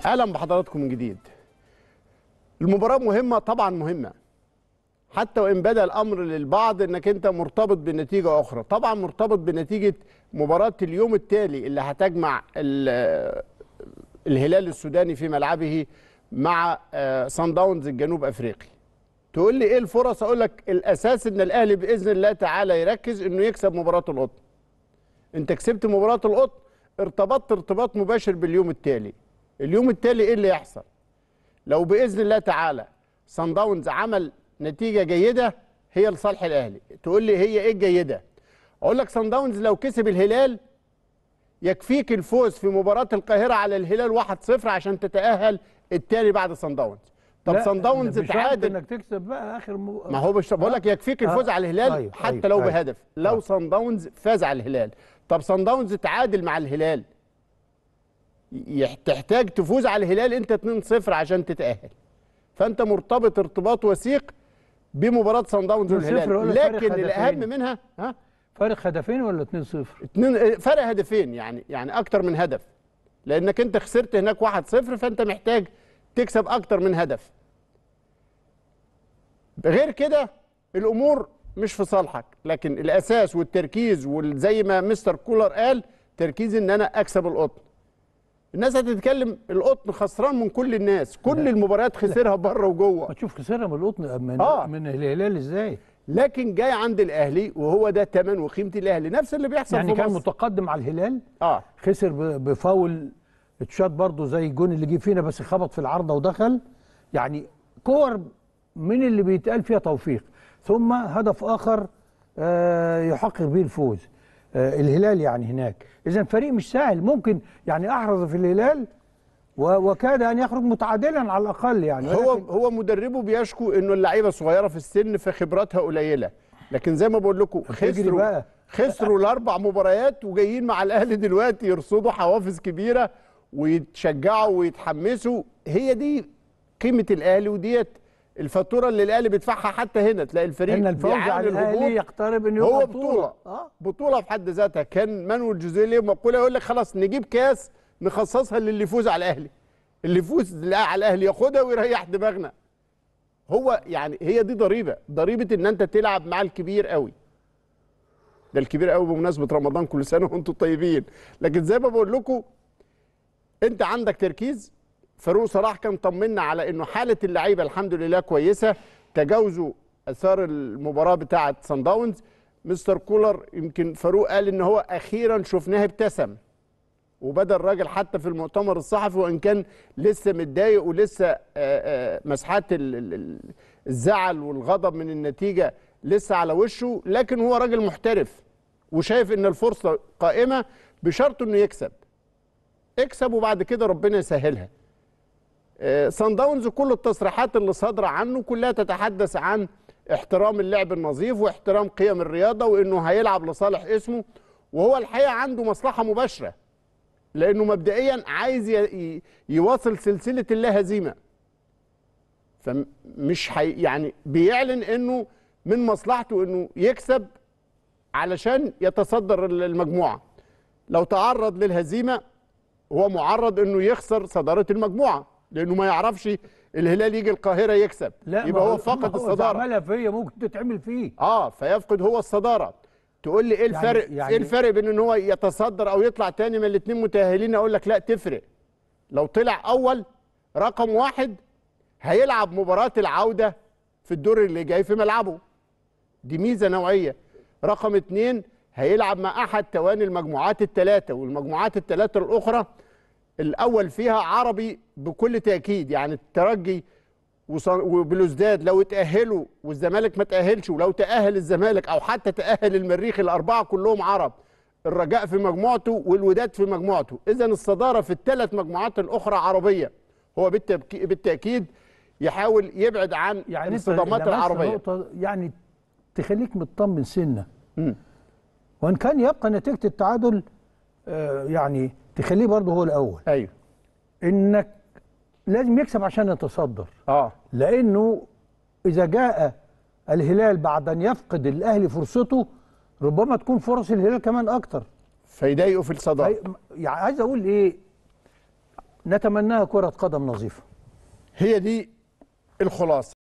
أهلا بحضراتكم من جديد. المباراة مهمة طبعا مهمة. حتى وإن بدا الأمر للبعض إنك أنت مرتبط بنتيجة أخرى. طبعا مرتبط بنتيجة مباراة اليوم التالي اللي هتجمع ال- الهلال السوداني في ملعبه مع آه، صن داونز الجنوب أفريقي. تقول لي إيه الفرص؟ أقول لك الأساس إن الأهلي بإذن الله تعالى يركز إنه يكسب مباراة القطن. أنت كسبت مباراة القطن ارتبطت ارتباط مباشر باليوم التالي. اليوم التالي إيه اللي يحصل؟ لو بإذن الله تعالى صن داونز عمل نتيجة جيدة هي لصالح الأهلي. تقول لي هي إيه الجيدة؟ أقول لك صن داونز لو كسب الهلال يكفيك الفوز في مباراة القاهرة على الهلال 1-0 عشان تتأهل التاني بعد صن داونز طب صن داونز تعادل. إنك تكسب بقى آخر مو... ما هو مش بقول لك يكفيك الفوز آه. على الهلال أيوة، حتى أيوة، لو أيوة. بهدف. لو آه. صن داونز فاز على الهلال. طب صن داونز تعادل مع الهلال. تحتاج تفوز على الهلال انت 2-0 عشان تتأهل. فانت مرتبط ارتباط وثيق بمباراة صن داونز 2-0 والهلال. لكن؟ الأهم منها ها؟ فارق هدفين ولا 2-0 اتنين فرق هدفين يعني يعني أكتر من هدف. لأنك انت خسرت هناك 1-0 فانت محتاج تكسب أكتر من هدف. غير كده الأمور مش في صالحك لكن الأساس والتركيز وزي ما مستر كولر قال تركيز إن أنا أكسب القطن. الناس هتتكلم القطن خسران من كل الناس كل المباريات خسرها بره وجوه. ما تشوف خسرها من القطن من آه. من الهلال إزاي؟ لكن جاي عند الأهلي وهو ده ثمن وقيمه الأهلي نفس اللي بيحصل يعني في كان مصر. متقدم على الهلال آه. خسر بفاول اتشاط برضه زي الجون اللي جه فينا بس خبط في العارضة ودخل. يعني كور من اللي بيتقال فيها توفيق ثم هدف آخر آه، يحقق به الفوز. الهلال يعني هناك. اذا فريق مش سهل. ممكن يعني أحرز في الهلال وكاد أن يخرج متعادلا على الأقل يعني. هو هو مدربه بيشكو إنه اللعيبة صغيره في السن فخبراتها قليلة. لكن زي ما بقول لكم خسروا بقى. خسروا الأربع مباريات وجايين مع الأهلي دلوقتي يرصدوا حوافز كبيرة ويتشجعوا ويتحمسوا. هي دي قيمة الأهلي وديت الفاتورة اللي الأهلي بيدفعها حتى هنا تلاقي الفريق إن الفوز على. الأهلي يقترب إنه هو بطولة. آه. بطولة في حد ذاتها. كان مانويل جوزيه ليه مقولة يقول لك خلاص نجيب كاس نخصصها للي يفوز على الأهلي. اللي يفوز على الأهلي ياخدها ويريح دماغنا. هو يعني هي دي ضريبة. ضريبة إن أنت تلعب مع الكبير قوي. ده الكبير قوي بمناسبة رمضان كل سنة وأنتم طيبين. لكن زي ما بقول لكم أنت عندك تركيز فاروق صلاح كان طمنا على إنه حالة اللعيبة الحمد لله كويسة تجاوزوا آثار المباراة بتاعة سان داونز مستر كولر يمكن فاروق قال إن هو أخيرا شفناه ابتسم وبدأ الراجل حتى في المؤتمر الصحفي وإن كان لسه متضايق ولسه مسحات ال- ال- ال- الزعل والغضب من النتيجة لسه على وشه لكن هو راجل محترف وشايف إن الفرصة قائمة بشرط إنه يكسب. اكسب وبعد كده ربنا يسهلها. صن داونز كل التصريحات اللي صادرة عنه كلها تتحدث عن احترام اللعب النظيف واحترام قيم الرياضة وإنه هيلعب لصالح اسمه وهو الحقيقة عنده مصلحة مباشرة لأنه مبدئيا عايز يواصل سلسلة اللا هزيمة. فمش حي يعني بيعلن إنه من مصلحته إنه يكسب علشان يتصدر المجموعة. لو تعرض للهزيمة هو معرض إنه يخسر صدارة المجموعة. لأنه ما يعرفش الهلال يجي القاهرة يكسب. لا يبقى هو فقد الصدارة. عملها فيا ممكن تتعمل فيه. آه فيفقد هو الصدارة. تقول لي إيه يعني- الفرق يعني- إيه الفرق بين إن هو يتصدر أو يطلع تاني من الاثنين متأهلين؟ أقول لك لا تفرق. لو طلع أول رقم واحد هيلعب مباراة العودة في الدور اللي جاي في ملعبه. دي ميزة نوعية. رقم اتنين هيلعب مع أحد تواني المجموعات الثلاثه والمجموعات الثلاثه الأخرى الأول فيها عربي بكل تأكيد يعني الترجي وبلوزداد لو اتأهلوا والزمالك ما تأهلش ولو تأهل الزمالك أو حتى تأهل المريخ الأربعة كلهم عرب الرجاء في مجموعته والوداد في مجموعته. اذا الصدارة في الثلاث مجموعات الأخرى عربية. هو بالتأكيد يحاول يبعد عن يعني الصدمات لمست العربية. نقطة يعني تخليك مطمن سنة. مم. وإن كان يبقى نتيجة التعادل آه، يعني تخليه برضه هو الأول. أيوه. إنك لازم يكسب عشان يتصدر. آه. لأنه إذا جاء الهلال بعد أن يفقد الأهلي فرصته ربما تكون فرص الهلال كمان أكتر. فيضايقوا في الصدارة. يعني عايز أقول إيه نتمناها كرة قدم نظيفة. هي دي الخلاصة.